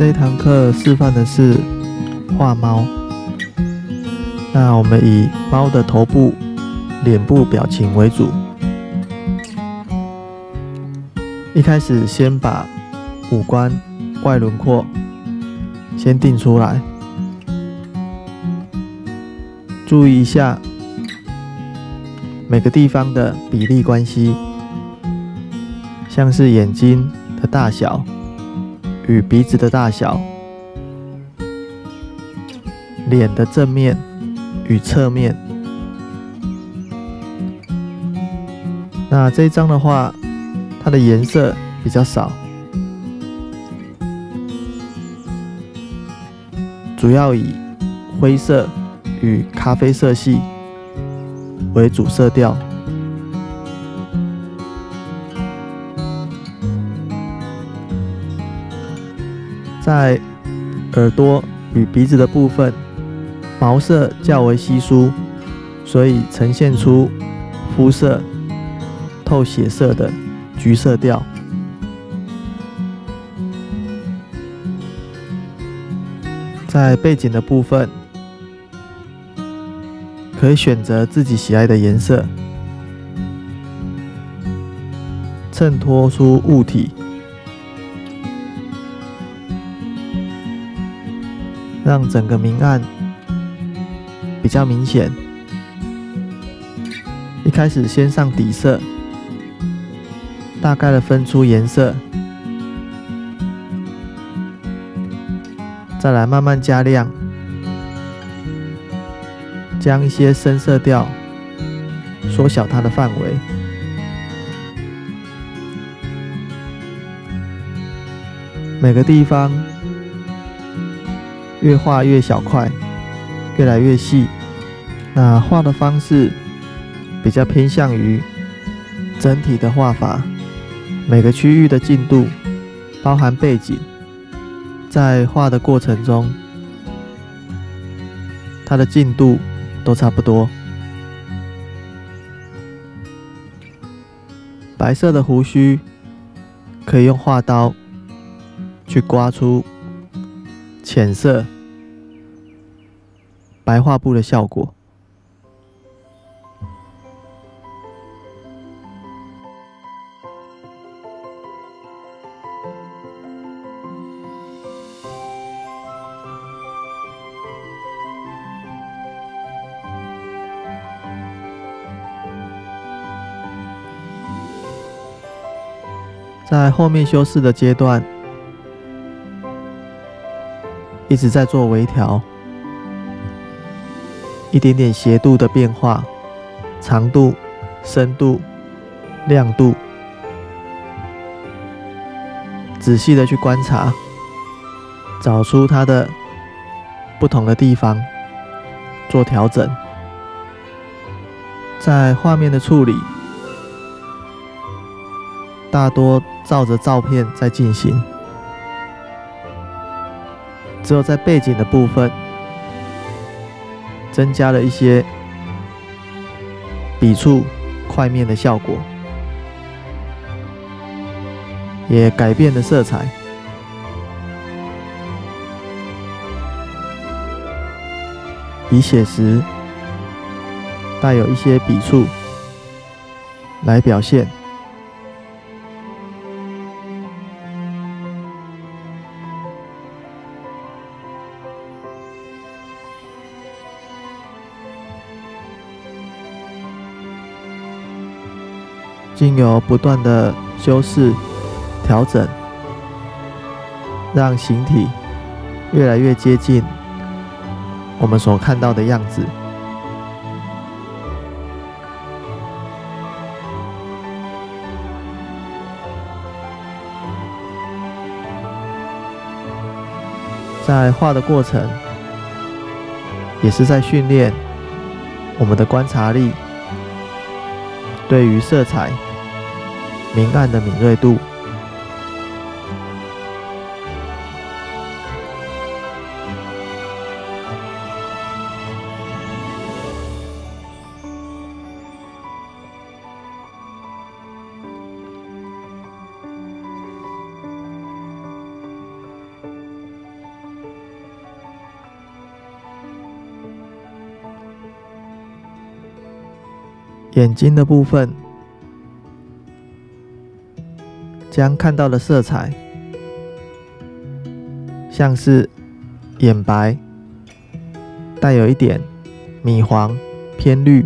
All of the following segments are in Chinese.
这一堂课示范的是画猫。那我们以猫的头部、脸部表情为主。一开始先把五官外轮廓先定出来，注意一下每个地方的比例关系，像是眼睛的大小与鼻子的大小，脸的正面与侧面。那这一张的话，它的颜色比较少。主要以灰色与咖啡色系为主色调，在耳朵与鼻子的部分，毛色较为稀疏，所以呈现出肤色透血色的橘色调。在背景的部分，可以选择自己喜爱的颜色，衬托出物体，让整个明暗比较明显。一开始先上底色，大概的分出颜色。再来慢慢加亮，将一些深色调缩小它的范围，每个地方越画越小块，越来越细。那画的方式比较偏向于整体的画法，每个区域的进度包含背景。在画的过程中，它的进度都差不多。白色的胡须可以用画刀去刮出浅色白画布的效果。在后面修饰的阶段，一直在做微调，一点点斜度的变化，长度、深度、亮度，仔细的去观察，找出它的不同的地方，做调整，在画面的处理。大多照着照片在进行，只有在背景的部分增加了一些笔触块面的效果，也改变了色彩，以写实带有一些笔触来表现。经由不断的修饰、调整，让形体越来越接近我们所看到的样子。在画的过程，也是在训练我们的观察力，对于色彩。明暗的敏锐度。眼睛的部分将看到的色彩，像是眼白，带有一点米黄偏绿，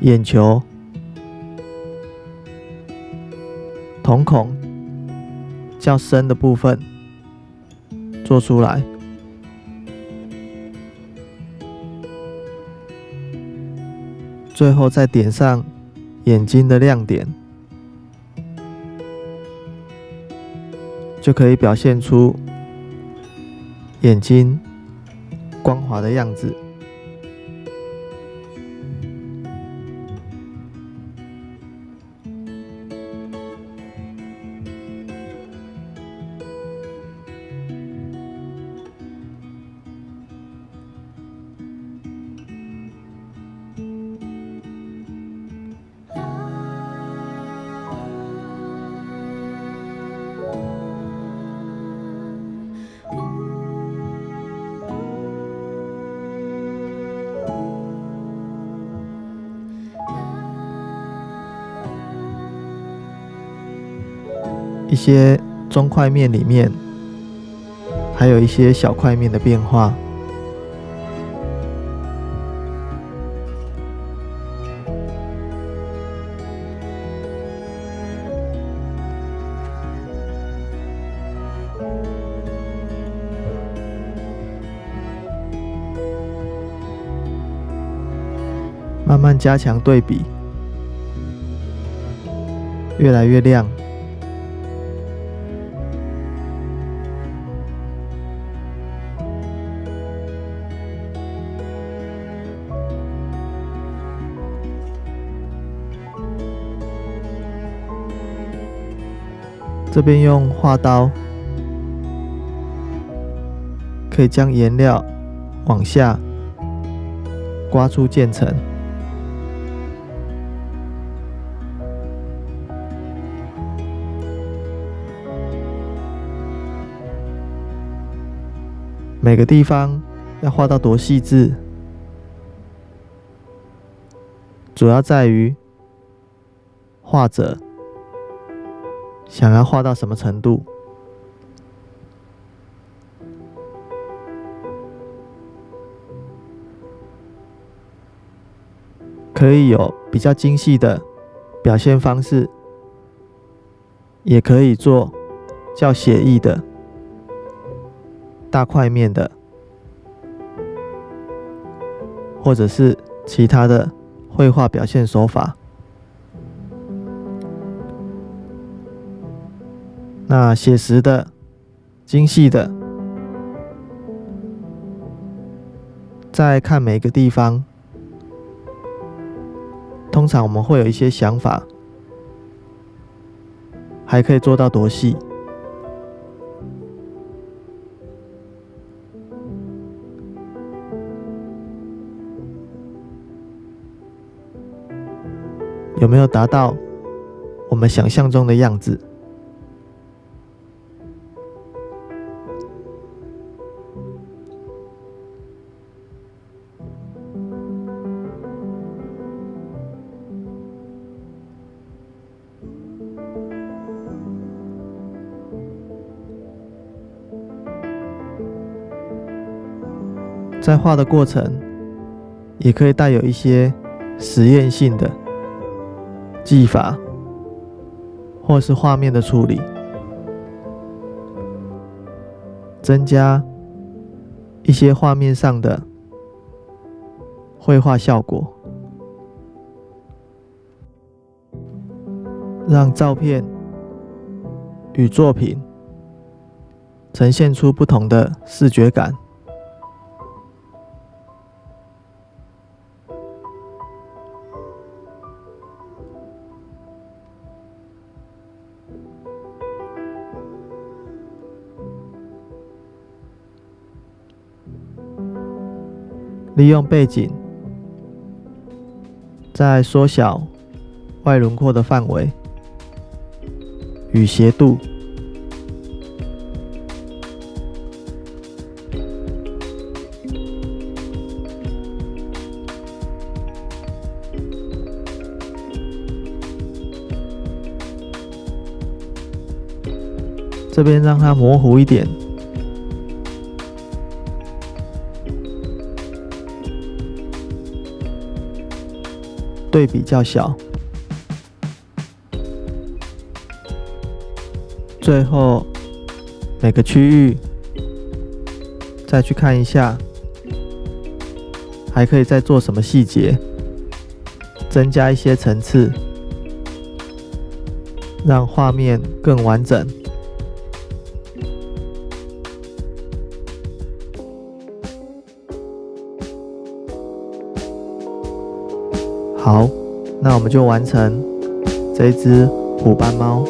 眼球、瞳孔较深的部分做出来。最后再点上眼睛的亮点，就可以表现出眼睛光滑的样子。一些中块面里面，还有一些小块面的变化。慢慢加强对比，越来越亮。这边用画刀，可以将颜料往下刮出渐层，每个地方要画到多细致，主要在于画者。想要画到什么程度，可以有比较精细的表现方式，也可以做较写意的大块面的，或者是其他的绘画表现手法。那写实的、精细的，在看每个地方，通常我们会有一些想法，还可以做到多细？有没有达到我们想象中的样子？在画的过程，也可以带有一些实验性的技法，或是画面的处理，增加一些画面上的绘画效果，让照片与作品呈现出不同的视觉感。利用背景再缩小外轮廓的范围与斜度。这边让它模糊一点。对比较小。最后每个区域再去看一下，还可以再做什么细节，增加一些层次，让画面更完整。好，那我们就完成这一只虎斑猫。